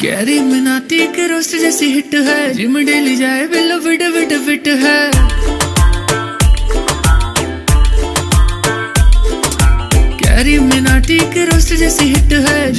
Carry Minati के roast जैसी hit है। जिम डेली जाए बिलो फिट फिट फिट है। कैरी मिनाटी के रोस्ट जैसी हिट है।